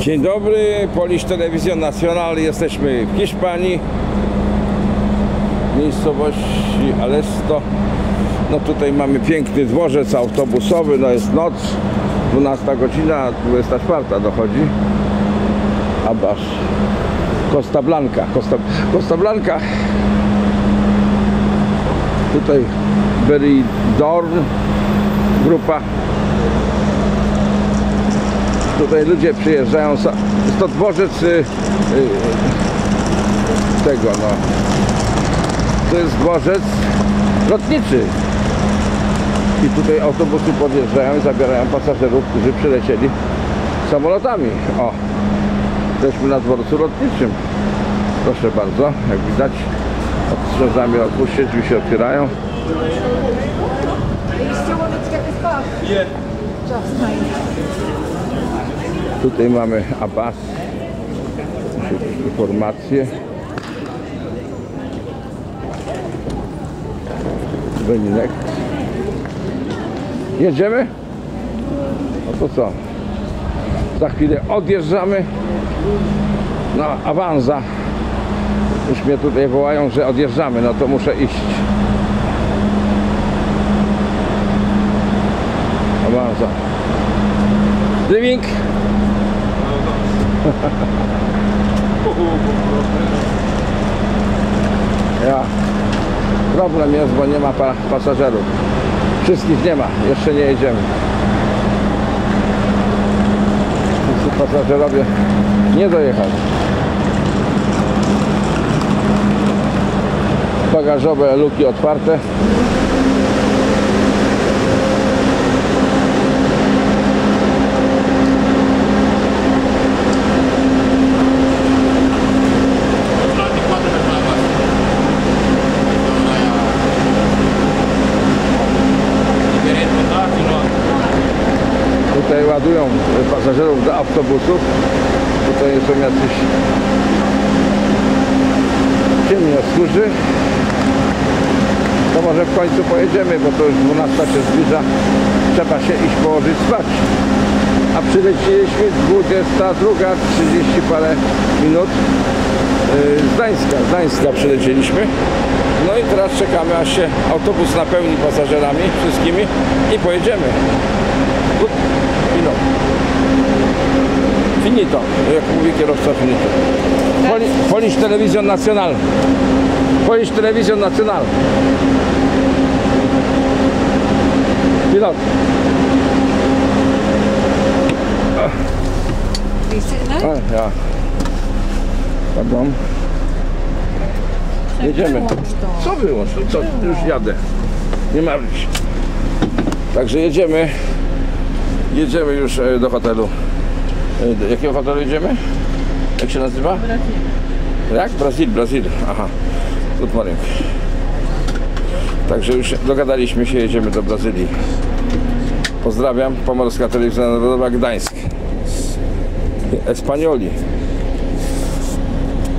Dzień dobry, Polish Television Nacional. Jesteśmy w Hiszpanii, w miejscowości Alesto. No tutaj mamy piękny dworzec autobusowy, no jest noc, 12 godzina, 24 dochodzi. Abasz. Costa Blanca. Costa, Costa Blanca. Tutaj Dorn, grupa tutaj ludzie przyjeżdżają. Jest to dworzec y, y, tego no. To jest dworzec lotniczy. I tutaj autobusy podjeżdżają i zabierają pasażerów, którzy przylecieli samolotami. O, jesteśmy na dworcu lotniczym. Proszę bardzo, jak widać, odstrzeżamy odpuścić, drzwi się otwierają. Yeah. Tutaj mamy Abbas. Informacje. Beninek. Jedziemy? No to co? Za chwilę odjeżdżamy na Awanza. Już mnie tutaj wołają, że odjeżdżamy, no to muszę iść. Awanza. Living? Ja. Problem jest, bo nie ma pa pasażerów. Wszystkich nie ma, jeszcze nie jedziemy. Wszyscy pasażerowie nie dojechali. Bagażowe luki otwarte. Tutaj ładują pasażerów do autobusów. Tutaj są jacyś ciemnoskórzy. To może w końcu pojedziemy, bo to już 12 się zbliża. Trzeba się iść położyć spać. A przyleciliśmy 22, 30 parę minut yy, z Gdańska. Z Gdańska przylecieliśmy. No i teraz czekamy aż się autobus napełni pasażerami wszystkimi i pojedziemy. Good. Fino. Finito, jak mówi kierowca finito. Poli, Polish Television Nacional. Polish Television Nacional. Pilot. A, ja. Pardon. Jedziemy. Co wyłącz? No Co? Już jadę. Nie martw się. Także jedziemy. Jedziemy już e, do hotelu. E, Do jakiego hotelu jedziemy? Jak się nazywa? Jak? Brazil, Brazil. Aha. Good morning. Także już dogadaliśmy się, jedziemy do Brazylii. Pozdrawiam. Pomorska Telewizja Narodowa Gdańsk. Espanioli.